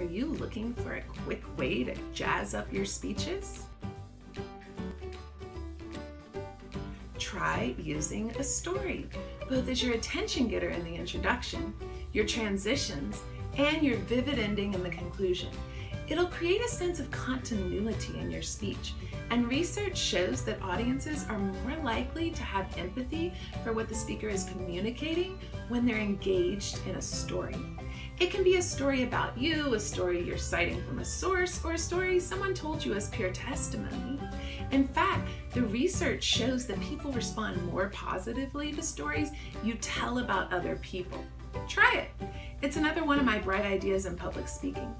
Are you looking for a quick way to jazz up your speeches? Try using a story, both as your attention getter in the introduction, your transitions, and your vivid ending in the conclusion. It'll create a sense of continuity in your speech, and research shows that audiences are more likely to have empathy for what the speaker is communicating when they're engaged in a story. It can be a story about you, a story you're citing from a source, or a story someone told you as peer testimony. In fact, the research shows that people respond more positively to stories you tell about other people. Try it. It's another one of my bright ideas in public speaking.